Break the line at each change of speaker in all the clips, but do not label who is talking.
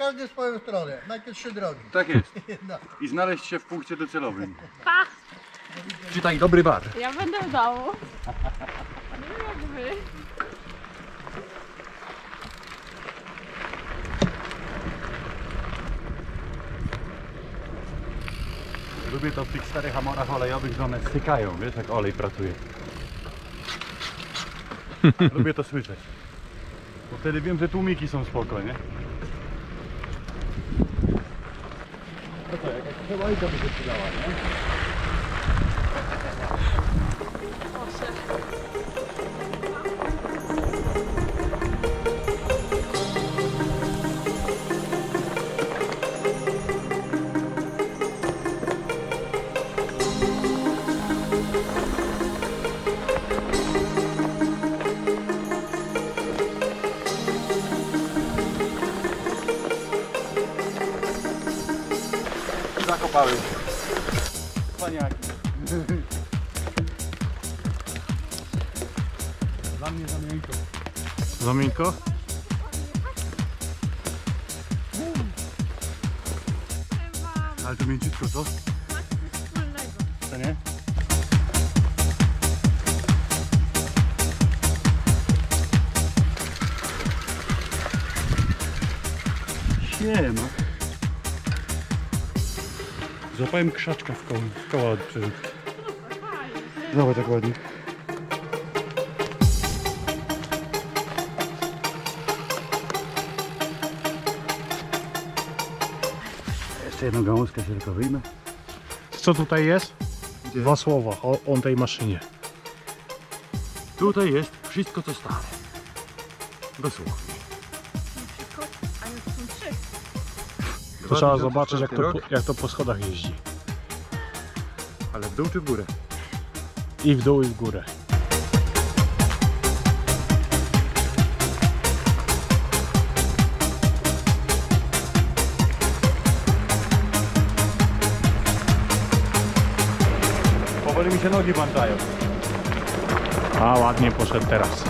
każdy w swoją stronę. Najpierw trzy drogi.
Tak jest.
No.
I znaleźć się w punkcie docelowym. Czytaj dobry bar.
Ja będę w domu. Jak wy.
Lubię to w tych starych amorach olejowych, że one stykają, wiesz, jak olej pracuje. Lubię to słyszeć. Bo wtedy wiem, że tłumiki są spoko, nie? To jakaś przełajka by się przydała, nie? Zakopałem. Paniaki. Dla mnie za miękko. Za miękko? Ale to mięciutko, co? To nie? Siema. Złapałem krzaczka w koło, w koło od przerzutki. Zobacz jak ładnie. Jeszcze jedną gałązkę się tylko wyjmę.
Co tutaj jest? Dwa słowa o, o tej maszynie.
Tutaj jest wszystko co stare. Dosłownie.
To trzeba zobaczyć jak to, po, jak to po schodach jeździ.
Ale w dół czy w górę?
I w dół i w górę.
Powoli mi się nogi włączają.
A ładnie poszedł teraz.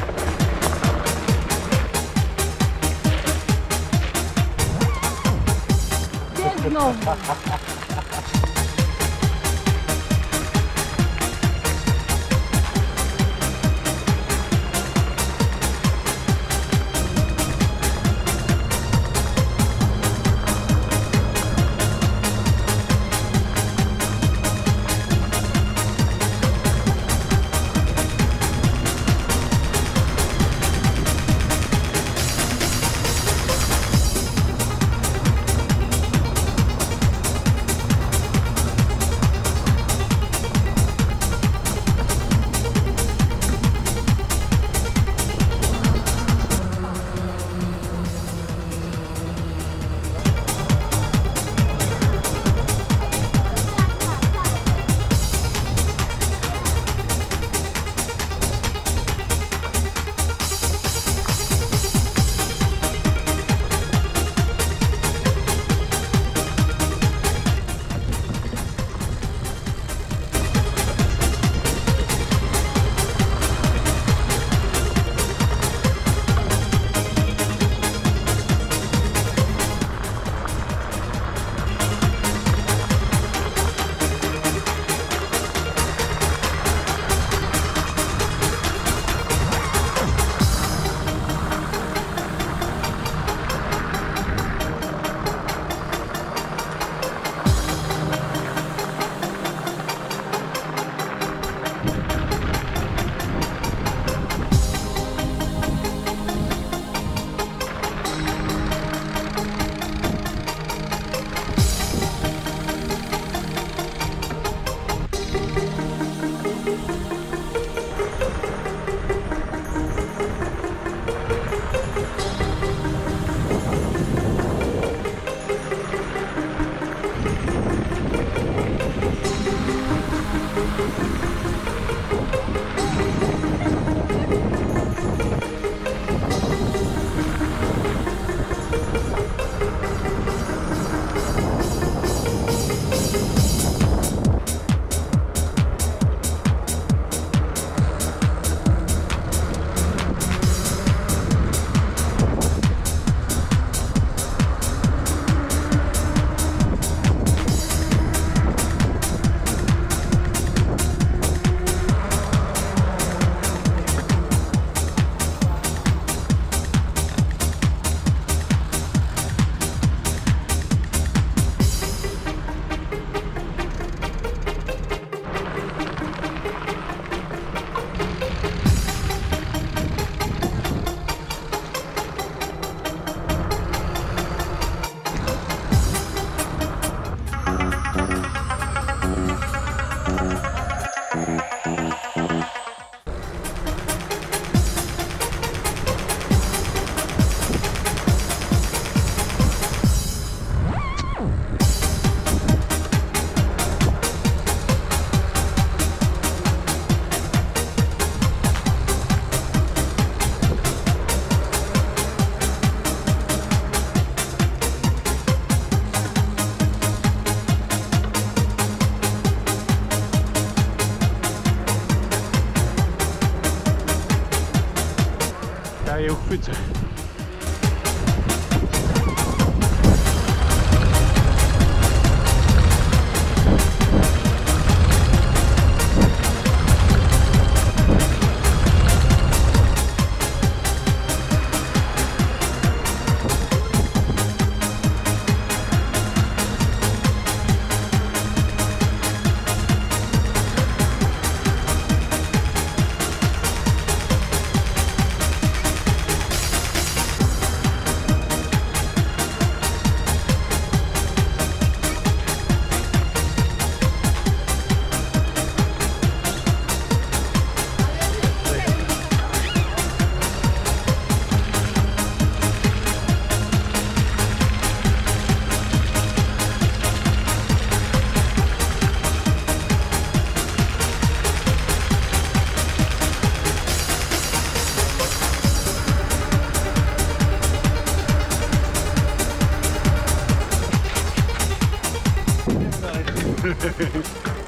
Gdzie uchwycę.
Thank.